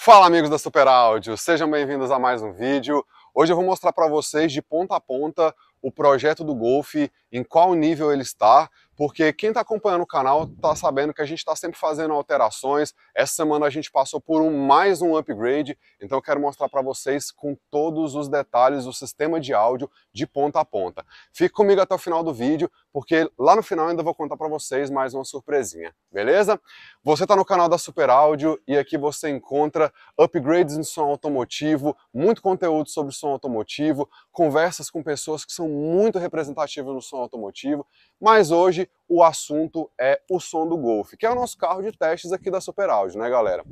Fala amigos da Super Áudio, sejam bem-vindos a mais um vídeo. Hoje eu vou mostrar para vocês de ponta a ponta o projeto do Golf, em qual nível ele está, porque quem está acompanhando o canal está sabendo que a gente está sempre fazendo alterações. Essa semana a gente passou por um, mais um upgrade, então eu quero mostrar para vocês com todos os detalhes o sistema de áudio de ponta a ponta. Fique comigo até o final do vídeo, porque lá no final ainda vou contar para vocês mais uma surpresinha, beleza? Você está no canal da Super Áudio e aqui você encontra upgrades em som automotivo, muito conteúdo sobre som automotivo, conversas com pessoas que são muito representativas no som automotivo, mas hoje o assunto é o som do Golf, que é o nosso carro de testes aqui da Super Audio, né galera?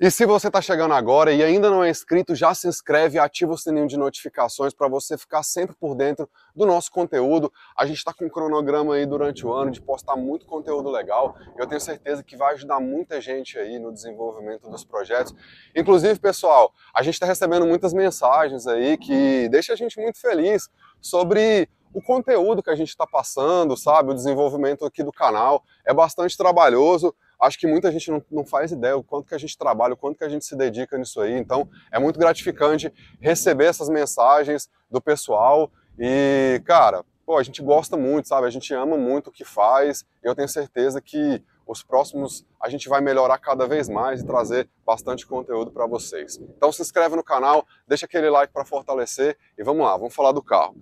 E se você está chegando agora e ainda não é inscrito, já se inscreve e ativa o sininho de notificações para você ficar sempre por dentro do nosso conteúdo. A gente está com um cronograma aí durante o ano de postar muito conteúdo legal. Eu tenho certeza que vai ajudar muita gente aí no desenvolvimento dos projetos. Inclusive, pessoal, a gente está recebendo muitas mensagens aí que deixa a gente muito feliz sobre o conteúdo que a gente está passando, sabe? O desenvolvimento aqui do canal é bastante trabalhoso. Acho que muita gente não, não faz ideia o quanto que a gente trabalha, o quanto que a gente se dedica nisso aí. Então, é muito gratificante receber essas mensagens do pessoal. E, cara, pô, a gente gosta muito, sabe? A gente ama muito o que faz. Eu tenho certeza que os próximos a gente vai melhorar cada vez mais e trazer bastante conteúdo para vocês. Então se inscreve no canal, deixa aquele like para fortalecer e vamos lá, vamos falar do carro.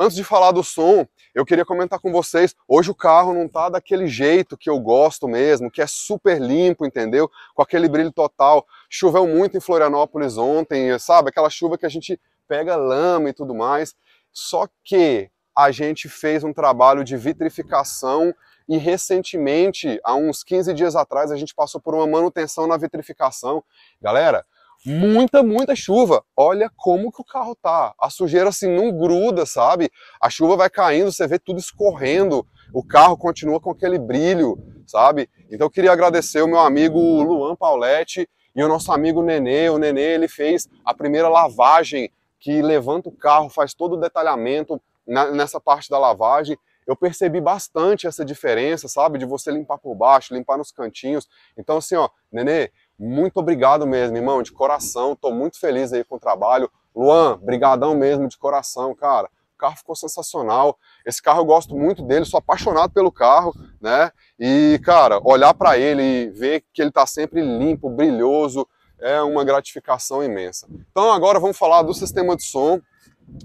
Antes de falar do som, eu queria comentar com vocês, hoje o carro não tá daquele jeito que eu gosto mesmo, que é super limpo, entendeu? Com aquele brilho total. Choveu muito em Florianópolis ontem, sabe? Aquela chuva que a gente pega lama e tudo mais. Só que a gente fez um trabalho de vitrificação e recentemente, há uns 15 dias atrás, a gente passou por uma manutenção na vitrificação. Galera, muita, muita chuva. Olha como que o carro tá. A sujeira assim não gruda, sabe? A chuva vai caindo, você vê tudo escorrendo. O carro continua com aquele brilho, sabe? Então eu queria agradecer o meu amigo Luan Pauletti e o nosso amigo Nenê. O Nenê, ele fez a primeira lavagem que levanta o carro, faz todo o detalhamento nessa parte da lavagem. Eu percebi bastante essa diferença, sabe? De você limpar por baixo, limpar nos cantinhos. Então assim, ó, Nenê, muito obrigado mesmo, irmão, de coração. Tô muito feliz aí com o trabalho. Luan, brigadão mesmo de coração, cara. O carro ficou sensacional. Esse carro eu gosto muito dele, sou apaixonado pelo carro, né? E, cara, olhar para ele e ver que ele tá sempre limpo, brilhoso, é uma gratificação imensa. Então agora vamos falar do sistema de som,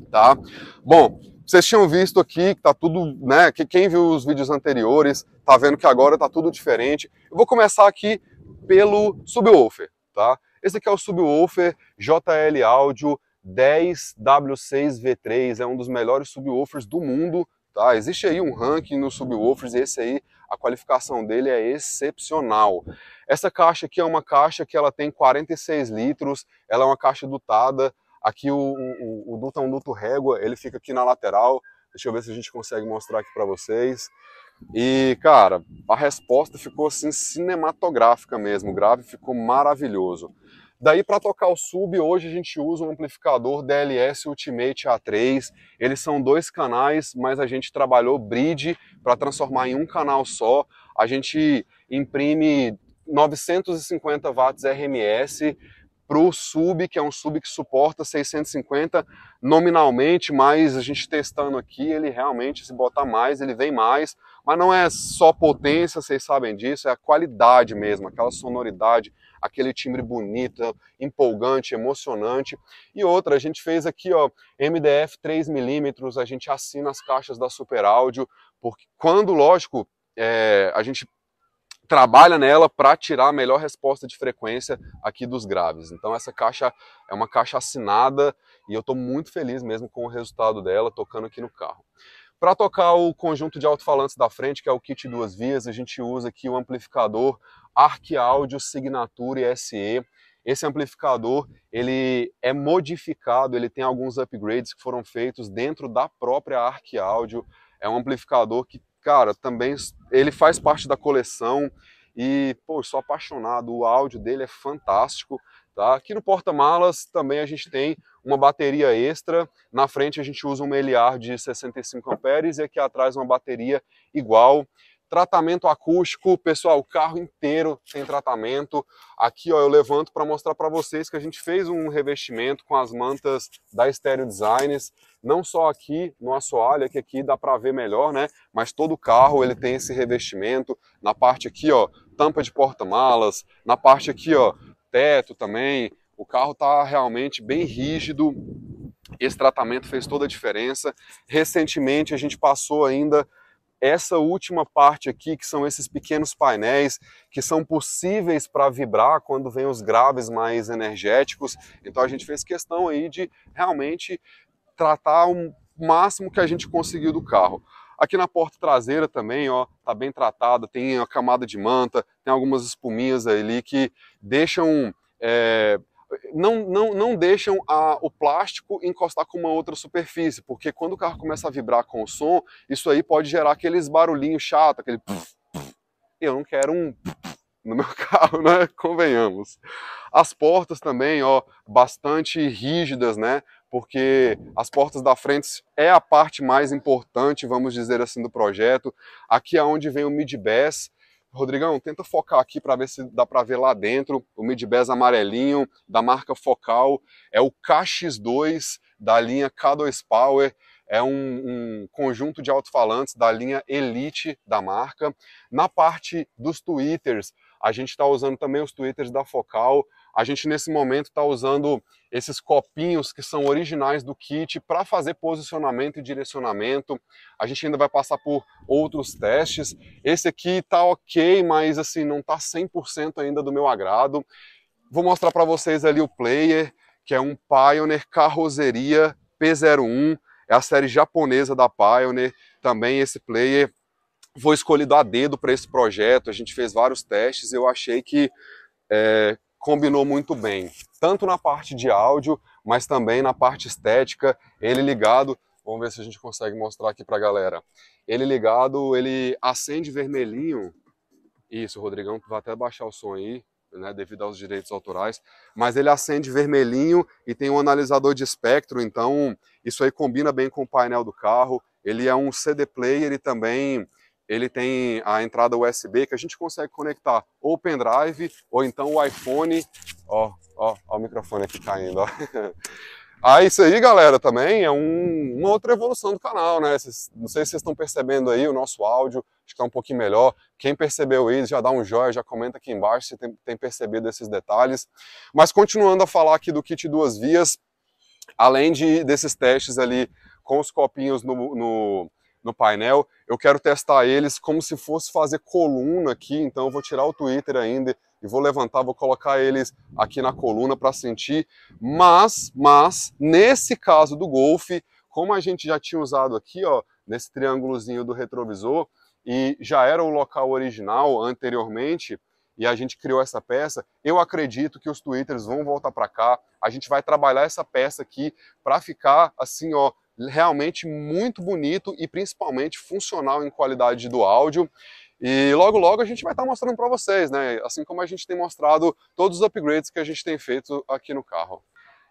tá? Bom, vocês tinham visto aqui que tá tudo, né? Que quem viu os vídeos anteriores tá vendo que agora tá tudo diferente. Eu vou começar aqui pelo subwoofer, tá? Esse aqui é o subwoofer JL Audio 10W6V3, é um dos melhores subwoofers do mundo, tá? Existe aí um ranking nos subwoofers e esse aí, a qualificação dele é excepcional. Essa caixa aqui é uma caixa que ela tem 46 litros, ela é uma caixa dutada, aqui o, o, o duto é um duto régua, ele fica aqui na lateral, deixa eu ver se a gente consegue mostrar aqui para vocês. E, cara, a resposta ficou assim cinematográfica mesmo, o grave ficou maravilhoso. Daí para tocar o sub, hoje a gente usa um amplificador DLS Ultimate A3. Eles são dois canais, mas a gente trabalhou bridge para transformar em um canal só. A gente imprime 950 watts RMS para o sub, que é um sub que suporta 650 nominalmente, mas a gente testando aqui, ele realmente, se botar mais, ele vem mais. Mas não é só potência, vocês sabem disso, é a qualidade mesmo, aquela sonoridade, aquele timbre bonito, empolgante, emocionante. E outra, a gente fez aqui, ó, MDF 3mm, a gente assina as caixas da Super Áudio, porque quando, lógico, é, a gente trabalha nela para tirar a melhor resposta de frequência aqui dos graves. Então essa caixa é uma caixa assinada e eu estou muito feliz mesmo com o resultado dela tocando aqui no carro. Para tocar o conjunto de alto-falantes da frente, que é o kit duas vias, a gente usa aqui o amplificador Arc Audio Signature SE. Esse amplificador ele é modificado, ele tem alguns upgrades que foram feitos dentro da própria Arc Audio. É um amplificador que, cara, também ele faz parte da coleção e, pô, sou apaixonado. O áudio dele é fantástico. Tá? Aqui no porta-malas também a gente tem uma bateria extra, na frente a gente usa um Meliar de 65 amperes e aqui atrás uma bateria igual. Tratamento acústico, pessoal, o carro inteiro tem tratamento. Aqui, ó, eu levanto para mostrar para vocês que a gente fez um revestimento com as mantas da Stereo Designs, não só aqui no assoalho, que aqui dá para ver melhor, né? Mas todo o carro ele tem esse revestimento. Na parte aqui, ó, tampa de porta-malas, na parte aqui, ó, teto também. O carro tá realmente bem rígido. Esse tratamento fez toda a diferença. Recentemente a gente passou ainda essa última parte aqui, que são esses pequenos painéis, que são possíveis para vibrar quando vem os graves mais energéticos. Então a gente fez questão aí de realmente tratar o máximo que a gente conseguiu do carro. Aqui na porta traseira também, ó, tá bem tratada, tem a camada de manta, tem algumas espuminhas ali que deixam é, não, não, não deixam a, o plástico encostar com uma outra superfície, porque quando o carro começa a vibrar com o som, isso aí pode gerar aqueles barulhinhos chato, aquele eu não quero um no meu carro, né? Convenhamos. As portas também, ó, bastante rígidas, né? Porque as portas da frente é a parte mais importante, vamos dizer assim, do projeto. Aqui é onde vem o mid-bass, Rodrigão, tenta focar aqui para ver se dá para ver lá dentro o Midbass amarelinho da marca Focal. É o KX2 da linha K2 Power. É um, um conjunto de alto-falantes da linha Elite da marca. Na parte dos tweeters, a gente está usando também os tweeters da Focal. A gente nesse momento está usando esses copinhos que são originais do kit para fazer posicionamento e direcionamento. A gente ainda vai passar por outros testes. Esse aqui está ok, mas assim não está 100% ainda do meu agrado. Vou mostrar para vocês ali o player, que é um Pioneer Carroceria P01. É a série japonesa da Pioneer. Também esse player foi escolhido a dedo para esse projeto. A gente fez vários testes. Eu achei que é, combinou muito bem, tanto na parte de áudio, mas também na parte estética, ele ligado, vamos ver se a gente consegue mostrar aqui para a galera, ele ligado, ele acende vermelhinho, isso, Rodrigão vai até baixar o som aí, né, devido aos direitos autorais, mas ele acende vermelhinho e tem um analisador de espectro, então isso aí combina bem com o painel do carro, ele é um CD player e também ele tem a entrada USB que a gente consegue conectar ou pendrive ou então o iPhone. Ó, ó, ó o microfone aqui caindo, ó. Ah, isso aí, galera, também é um, uma outra evolução do canal, né? Cês, não sei se vocês estão percebendo aí o nosso áudio, acho que está um pouquinho melhor. Quem percebeu isso, já dá um joinha, já comenta aqui embaixo se tem, tem percebido esses detalhes. Mas continuando a falar aqui do kit duas vias, além de desses testes ali com os copinhos no, no no painel. Eu quero testar eles como se fosse fazer coluna aqui, então eu vou tirar o Twitter ainda e vou levantar, vou colocar eles aqui na coluna para sentir. Mas, mas, nesse caso do Golf, como a gente já tinha usado aqui, ó, nesse triângulozinho do retrovisor, e já era o local original anteriormente, e a gente criou essa peça, eu acredito que os twitters vão voltar para cá, a gente vai trabalhar essa peça aqui para ficar assim, ó, realmente muito bonito e principalmente funcional em qualidade do áudio. E logo logo a gente vai estar mostrando para vocês, né? Assim como a gente tem mostrado todos os upgrades que a gente tem feito aqui no carro.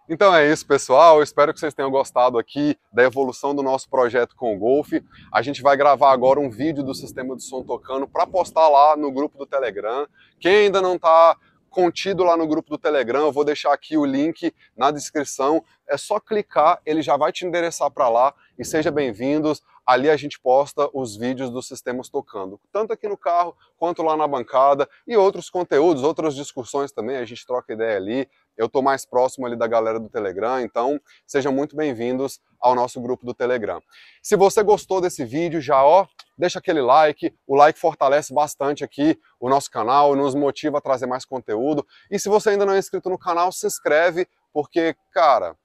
Então é isso, pessoal. Eu espero que vocês tenham gostado aqui da evolução do nosso projeto com o Golf. A gente vai gravar agora um vídeo do sistema de som tocando para postar lá no grupo do Telegram. Quem ainda não está contido lá no grupo do Telegram. Eu vou deixar aqui o link na descrição. É só clicar, ele já vai te endereçar para lá. E seja bem-vindos. Ali a gente posta os vídeos dos sistemas tocando, tanto aqui no carro quanto lá na bancada e outros conteúdos, outras discussões também. A gente troca ideia ali. Eu estou mais próximo ali da galera do Telegram, então sejam muito bem-vindos ao nosso grupo do Telegram. Se você gostou desse vídeo, já ó, deixa aquele like, o like fortalece bastante aqui o nosso canal, nos motiva a trazer mais conteúdo. E se você ainda não é inscrito no canal, se inscreve, porque, cara,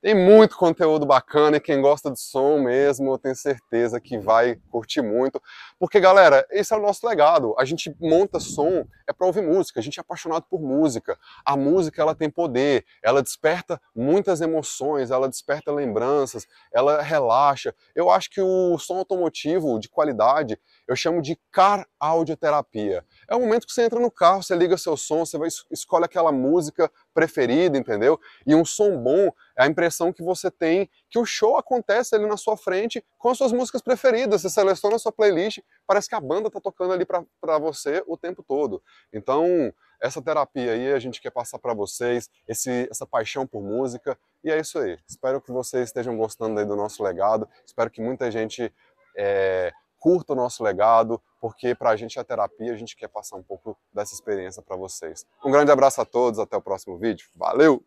tem muito conteúdo bacana e quem gosta de som mesmo, eu tenho certeza que vai curtir muito. Porque, galera, esse é o nosso legado. A gente monta som é para ouvir música, a gente é apaixonado por música. A música, ela tem poder, ela desperta muitas emoções, ela desperta lembranças, ela relaxa. Eu acho que o som automotivo de qualidade, eu chamo de car audioterapia. É o momento que você entra no carro, você liga seu som, você vai escolhe aquela música preferida, entendeu? E um som bom é a impressão que você tem que o show acontece ali na sua frente com as suas músicas preferidas. Você seleciona a sua playlist parece que a banda tá tocando ali para você o tempo todo. Então, essa terapia aí a gente quer passar para vocês, esse, essa paixão por música, e é isso aí. Espero que vocês estejam gostando aí do nosso legado, espero que muita gente é, curta o nosso legado, porque para a gente é terapia, a gente quer passar um pouco dessa experiência para vocês. Um grande abraço a todos, até o próximo vídeo. Valeu!